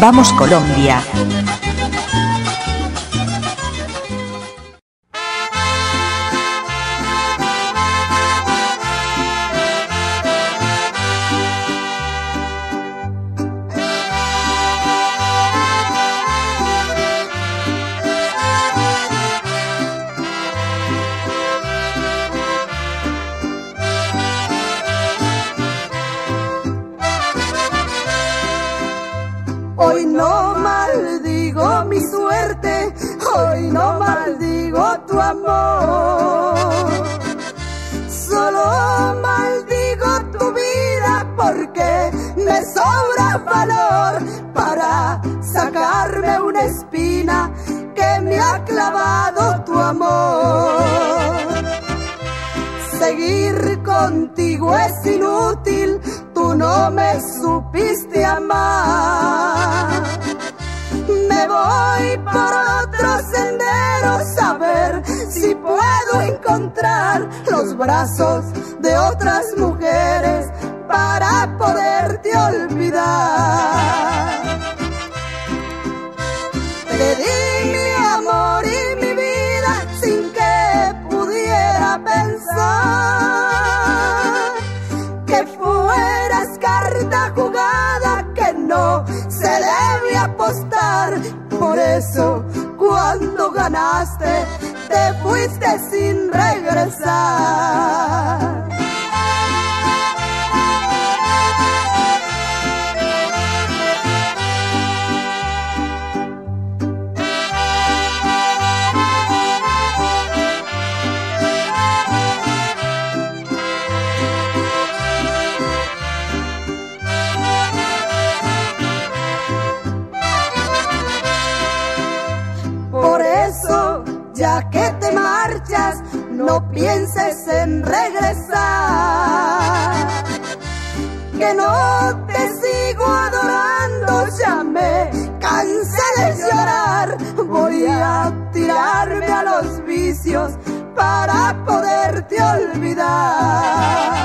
Vamos Colombia. Hoy no maldigo mi suerte, hoy no maldigo tu amor. Solo maldigo tu vida porque me sobra valor para sacarme una espina que me ha clavado tu amor. Seguir contigo es inútil, tú no me supiste amar. Voy por otros senderos a ver si puedo encontrar los brazos de otras mujeres para poderte olvidar. Te di mi amor y mi vida sin que pudiera pensar que fueras carta jugada que no se debe apostar. Eso cuando ganaste te fuiste sin regresar. Ya que te marchas, no pienses en regresar. Que no te sigo adorando, ya me cansé de llorar. Voy a tirarme a los vicios para poderte olvidar.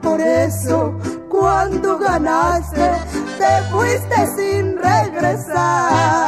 Por eso cuando ganaste te fuiste sin regresar.